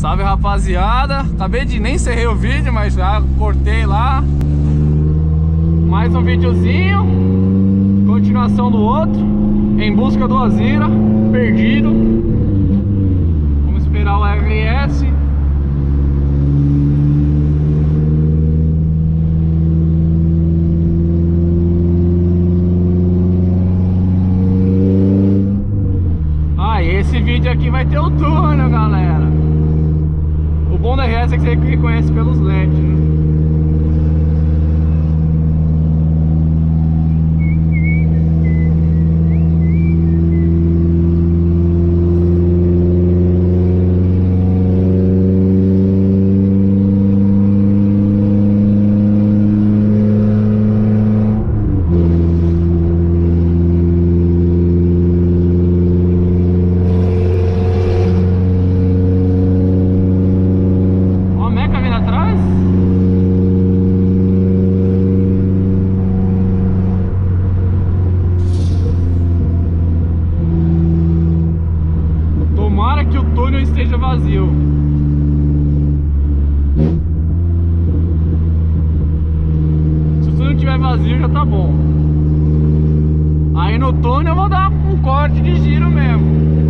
Salve rapaziada, acabei de nem encerrei o vídeo, mas já cortei lá. Mais um videozinho. Continuação do outro. Em busca do Azira, perdido. Vamos esperar o RS Ah, e esse vídeo aqui vai ter o túnel, já tá bom. Aí no túnel eu vou dar um corte de giro mesmo.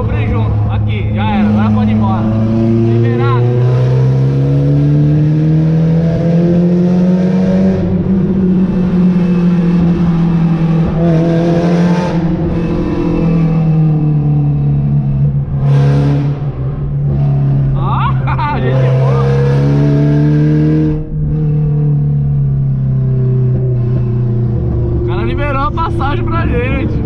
descobrir junto. Aqui, já era, agora pode ir embora. Liberado. Ah, gente boa. O cara liberou a passagem pra gente.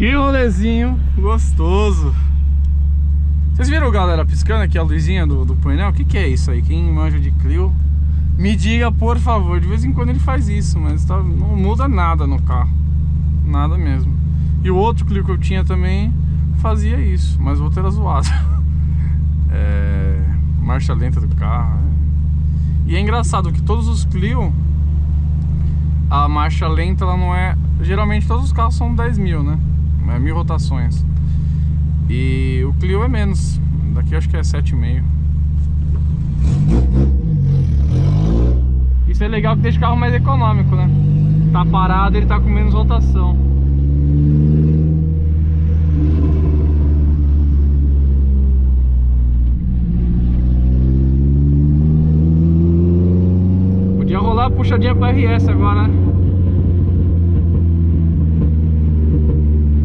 Aqui rolezinho gostoso. Vocês viram, galera, piscando aqui a luzinha do, do painel? O que, que é isso aí? Quem manja de Clio, me diga, por favor. De vez em quando ele faz isso, mas tá- não muda nada no carro. Nada mesmo. E o outro Clio que eu tinha também fazia isso, mas o outro era zoado. É, marcha lenta do carro. é. E é engraçado que todos os Clio, a marcha lenta ela não é. Geralmente todos os carros são 10 mil, né? É mil rotações. E o Clio é menos. Daqui acho que é 7,5. Isso é legal que deixa o carro mais econômico, né? Tá parado, ele tá com menos rotação. Podia rolar a puxadinha pra RS agora, né?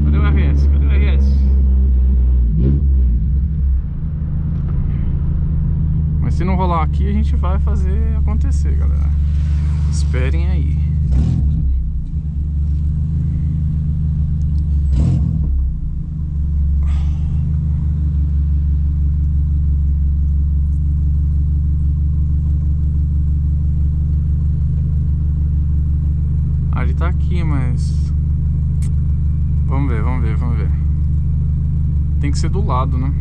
Cadê o RS? Cadê o RS? Mas se não rolar aqui, a gente vai fazer acontecer, galera. Esperem aí. Ele tá aqui, mas. Vamos ver, vamos ver, vamos ver. Tem que ser do lado, né?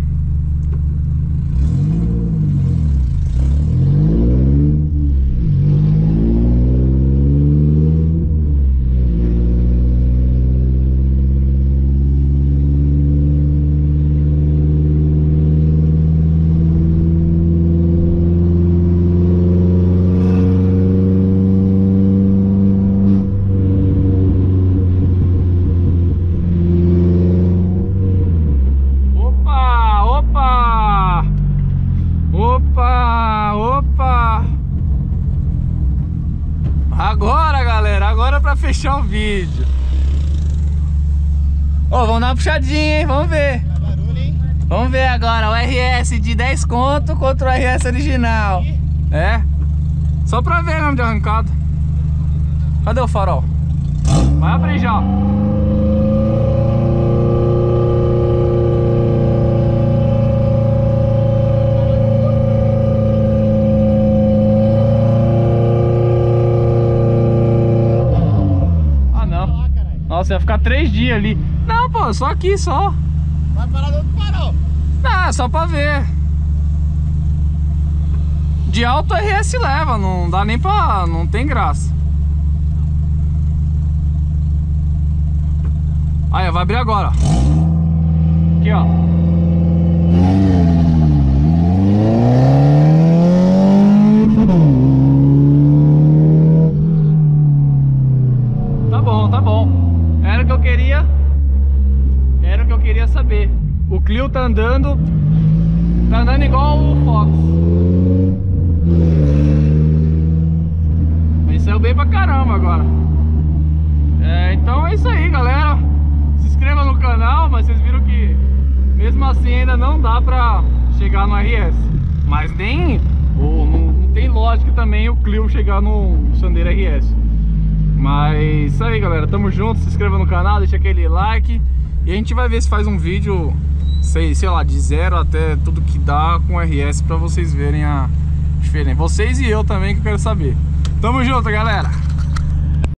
Opa, opa! Opa, opa! Agora, galera, agora é pra fechar o vídeo. Ô, vamos dar uma puxadinha, hein? Vamos ver. Vamos ver agora, o RS de 10 conto contra o RS original. É? Só pra ver mesmo de arrancada. Cadê o farol? Vai abrir já. Ah. Nossa, ia ficar três dias ali. Não, só aqui, só. Vai parar no outro farol. Ah, só pra ver. De alto RS leva, não dá nem pra. não tem graça. Aí, vai abrir agora. Aqui, ó. Tá bom, tá bom. Era o que eu queria. Era o que eu queria saber. O Clio tá andando. Tá andando igual o Fox. Mas saiu bem pra caramba agora. É, então é isso aí, galera. Se inscreva no canal, mas vocês viram que Mesmo assim ainda não dá pra chegar no RS. Mas nem... Ou, não, não tem lógica também o Clio chegar no Sandero RS. Mas isso aí galera, tamo junto, se inscreva no canal, deixa aquele like E a gente vai ver se faz um vídeo, sei, sei lá, de zero até tudo que dá com RS Pra vocês verem a diferença. Vocês e eu também que eu quero saber. Tamo junto galera